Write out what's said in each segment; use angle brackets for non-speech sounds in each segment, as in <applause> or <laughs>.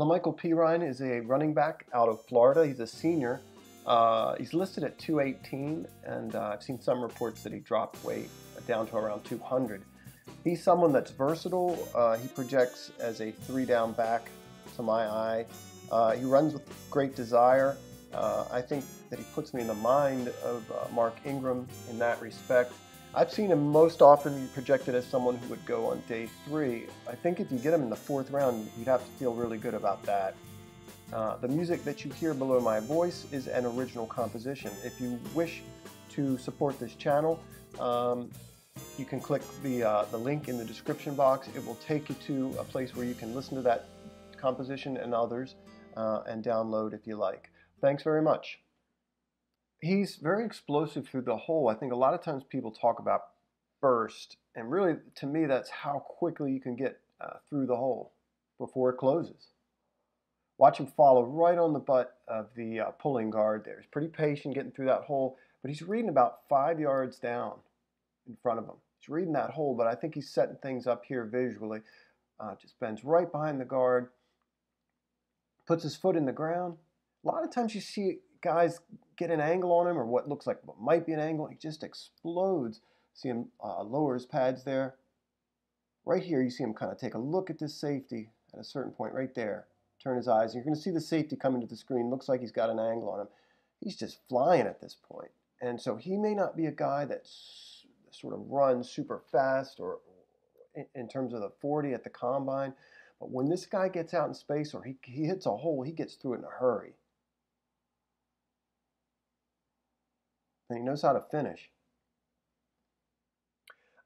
Lamical Perine is a running back out of Florida. He's a senior. Uh, he's listed at 218, and uh, I've seen some reports that he dropped weight down to around 200. He's someone that's versatile. Uh, he projects as a three down back to my eye. Uh, he runs with great desire. Uh, I think that he puts me in the mind of uh, Mark Ingram in that respect. I've seen him most often projected as someone who would go on day three. I think if you get him in the fourth round, you'd have to feel really good about that. Uh, the music that you hear below my voice is an original composition. If you wish to support this channel, um, you can click the, uh, the link in the description box. It will take you to a place where you can listen to that composition and others uh, and download if you like. Thanks very much. He's very explosive through the hole. I think a lot of times people talk about burst, and really, to me, that's how quickly you can get uh, through the hole before it closes. Watch him follow right on the butt of the uh, pulling guard there. He's pretty patient getting through that hole, but he's reading about five yards down in front of him. He's reading that hole, but I think he's setting things up here visually. Uh, just bends right behind the guard, puts his foot in the ground. A lot of times you see guys get an angle on him or what looks like what might be an angle. He just explodes. See him uh, lower his pads there. Right here, you see him kind of take a look at this safety at a certain point right there. Turn his eyes. And you're going to see the safety coming to the screen. Looks like he's got an angle on him. He's just flying at this point. And so he may not be a guy that sort of runs super fast or in, in terms of the 40 at the combine. But when this guy gets out in space or he, he hits a hole, he gets through it in a hurry. And he knows how to finish.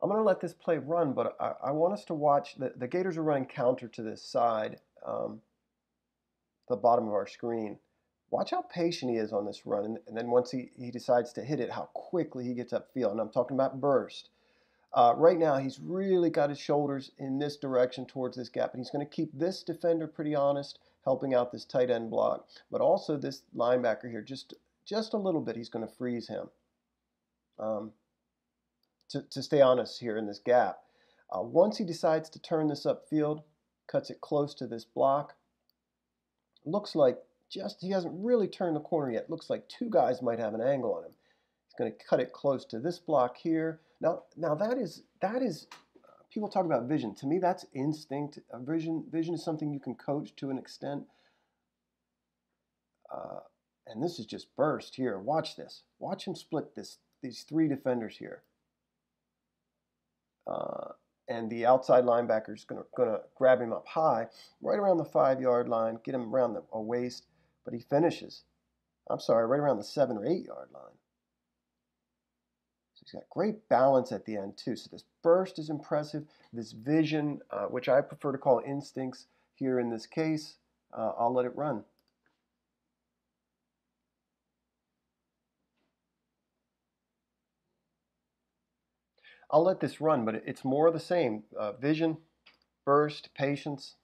I'm going to let this play run, but I, I want us to watch. The, the Gators are running counter to this side, um, the bottom of our screen. Watch how patient he is on this run, and, and then once he, he decides to hit it, how quickly he gets upfield. And I'm talking about burst. Uh, right now, he's really got his shoulders in this direction towards this gap, and he's going to keep this defender pretty honest, helping out this tight end block. But also this linebacker here, just just a little bit, he's going to freeze him um, to, to stay honest here in this gap. Uh, once he decides to turn this upfield, cuts it close to this block, looks like just, he hasn't really turned the corner yet. Looks like two guys might have an angle on him. He's going to cut it close to this block here. Now, now that is that is uh, people talk about vision. To me, that's instinct. Vision vision is something you can coach to an extent. And this is just burst here. Watch this. Watch him split this these three defenders here. Uh, and the outside linebacker is going to grab him up high, right around the five yard line, get him around the waist, but he finishes. I'm sorry, right around the seven or eight yard line. So he's got great balance at the end too. So this burst is impressive. This vision, uh, which I prefer to call instincts here in this case, uh, I'll let it run. I'll let this run, but it's more of the same. Uh, vision, burst, patience.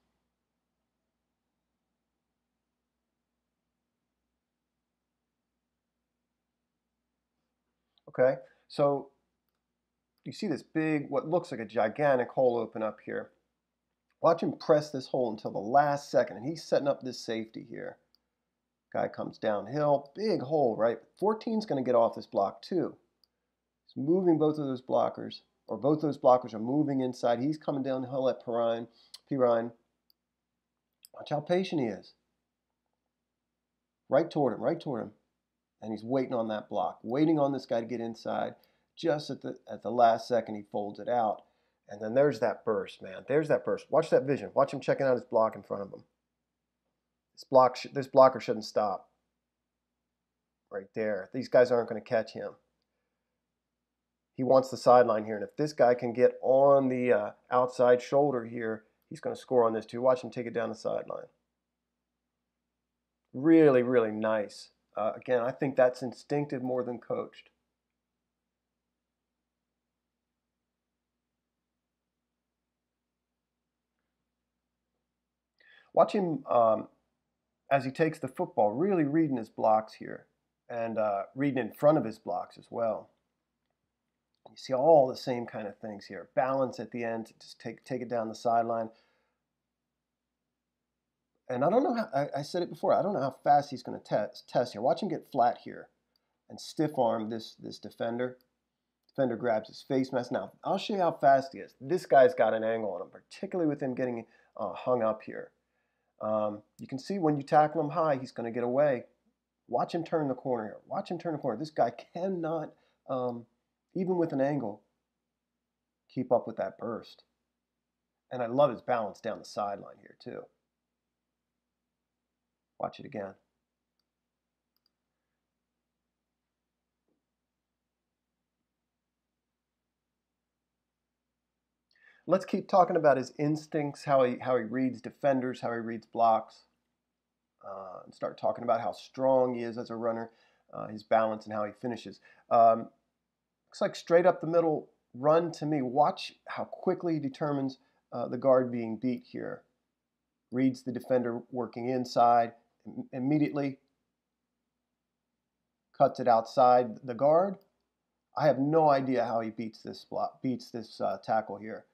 Okay, so you see this big, what looks like a gigantic hole open up here. Watch him press this hole until the last second, and he's setting up this safety here. Guy comes downhill, big hole, right? 14 is going to get off this block too. He's moving both of those blockers, or both those blockers are moving inside. He's coming downhill at Perine. Perine. Watch how patient he is. Right toward him, right toward him and he's waiting on that block, waiting on this guy to get inside. Just at the at the last second, he folds it out, and then there's that burst, man. There's that burst. Watch that vision. Watch him checking out his block in front of him. This block, this blocker shouldn't stop. Right there. These guys aren't going to catch him. He wants the sideline here, and if this guy can get on the uh, outside shoulder here, he's going to score on this too. Watch him take it down the sideline. Really, really nice. Uh, again, I think that's instinctive more than coached. Watch him um, as he takes the football, really reading his blocks here and uh, reading in front of his blocks as well. You see all the same kind of things here. Balance at the end, just take, take it down the sideline. and I don't know how, I, I said it before, I don't know how fast he's going to test, test here. Watch him get flat here and stiff arm this, this defender. Defender grabs his face mask. Now, I'll show you how fast he is. This guy's got an angle on him, particularly with him getting uh, hung up here. Um, you can see when you tackle him high, he's going to get away. Watch him turn the corner here. Watch him turn the corner. This guy cannot, um, even with an angle, keep up with that burst. And I love his balance down the sideline here, too. Watch it again. Let's keep talking about his instincts, how he, how he reads defenders, how he reads blocks, uh, and start talking about how strong he is as a runner, uh, his balance, and how he finishes. Um, looks like straight up the middle run to me. Watch how quickly he determines uh, the guard being beat here. Reads the defender working inside, immediately cuts it outside the guard. I have no idea how he beats this block, beats this uh, tackle here.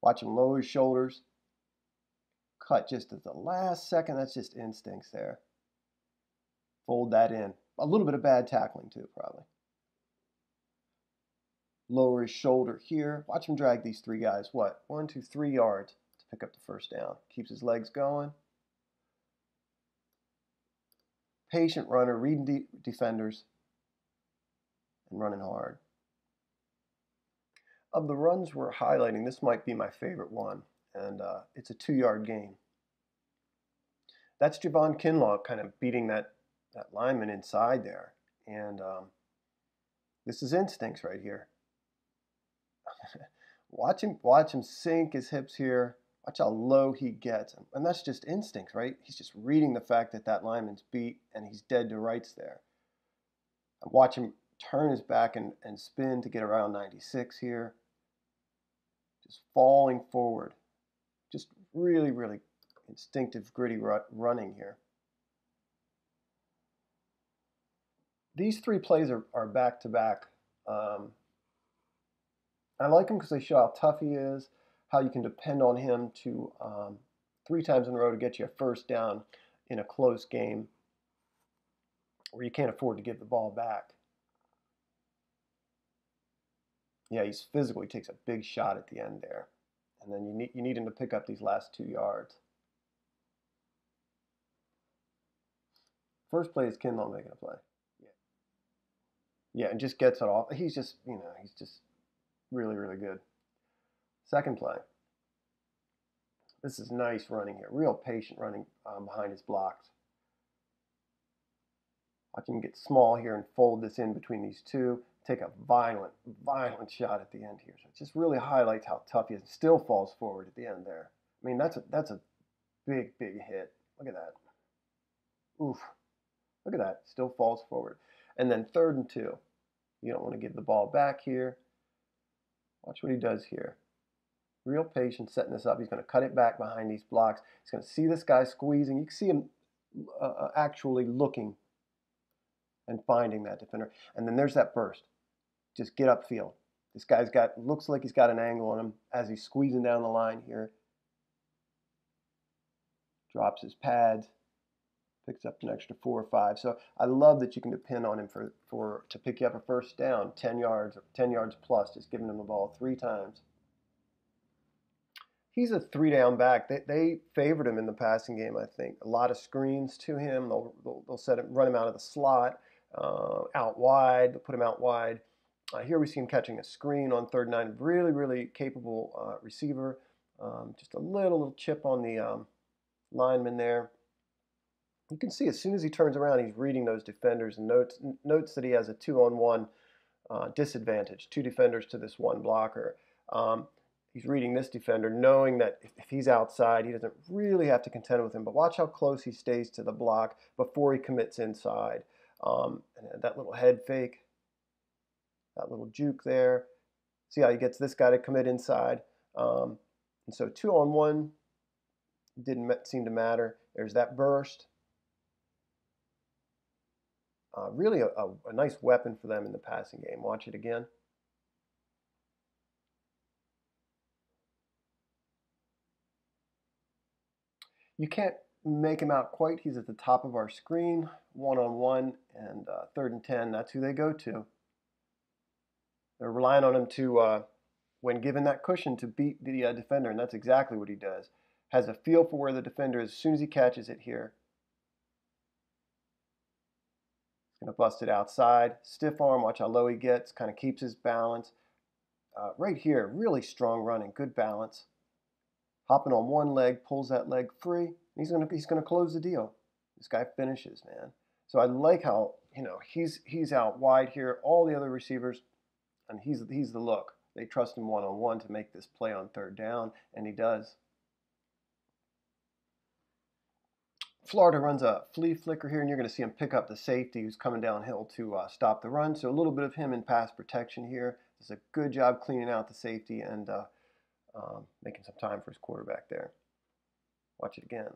Watch him lower his shoulders. Cut just at the last second. That's just instincts there. Fold that in. A little bit of bad tackling too, probably. Lower his shoulder here. Watch him drag these three guys, what? One, two, three yards to pick up the first down. Keeps his legs going. Patient runner, reading de defenders, and running hard of the runs we're highlighting, this might be my favorite one, and uh, it's a two-yard gain. That's Javon Kinlaw kind of beating that, that lineman inside there, and um, this is instincts right here. <laughs> watch him, watch him sink his hips here. Watch how low he gets, and that's just instincts, right? He's just reading the fact that that lineman's beat, and he's dead to rights there. Watch him turn his back and, and spin to get around 96 here just falling forward. Just really, really instinctive, gritty running here. These three plays are, are back to back. Um, I like him because they show how tough he is, how you can depend on him to um, three times in a row to get you a first down in a close game where you can't afford to give the ball back. yeah, he's physical. He takes a big shot at the end there. And then you need, you need him to pick up these last two yards. First play is Kinlaw making a play. Yeah. Yeah, and just gets it off. He's just, you know, he's just really, really good. Second play. This is nice running here. Real patient running um, behind his blocks. Watch him get small here and fold this in between these two take a violent, violent shot at the end here. So it just really highlights how tough he is. Still falls forward at the end there. I mean, that's a, that's a big, big hit. Look at that. Oof. Look at that. Still falls forward. And then third and two. You don't want to give the ball back here. Watch what he does here. Real patient setting this up. He's going to cut it back behind these blocks. He's going to see this guy squeezing. You can see him uh, uh actually looking and finding that defender. And then there's that burst just get upfield. This guy's got, looks like he's got an angle on him as he's squeezing down the line here. Drops his pads, picks up an extra four or five. So I love that you can depend on him for, for to pick you up a first down, 10 yards 10 yards plus, just giving him the ball three times. He's a three down back. They, they favored him in the passing game, I think. A lot of screens to him. They'll, they'll, they'll set him, run him out of the slot, uh, out wide, they'll put him out wide. Uh, here we see him catching a screen on third and nine. Really, really capable uh, receiver. Um, just a little, little chip on the um, lineman there. You can see as soon as he turns around, he's reading those defenders and notes, notes that he has a two-on-one uh, disadvantage, two defenders to this one blocker. Um, he's reading this defender, knowing that if, if, he's outside, he doesn't really have to contend with him. But watch how close he stays to the block before he commits inside. Um, and that little head fake, that little juke there. See how he gets this guy to commit inside. Um, and so two on one didn't seem to matter. There's that burst. Uh, really a, a, a nice weapon for them in the passing game. Watch it again. You can't make him out quite. He's at the top of our screen, one on one, and uh, third and 10. That's who they go to. They're relying on him to, uh, when given that cushion, to beat the uh, defender, and that's exactly what he does. Has a feel for where the defender is as soon as he catches it here. To bust it outside. Stiff arm, watch how low he gets, kind of keeps his balance. Uh, right here, really strong running, good balance. Hopping on one leg, pulls that leg free. He's gonna he's gonna close the deal. This guy finishes, man. So I like how you know he's he's out wide here. All the other receivers, and he's he's the look. They trust him one on one to make this play on third down, and he does. Florida runs a flea flicker here, and you're going to see him pick up the safety who's coming downhill to uh, stop the run. So a little bit of him in pass protection here. Does a good job cleaning out the safety and uh, um, making some time for his quarterback there. Watch it again.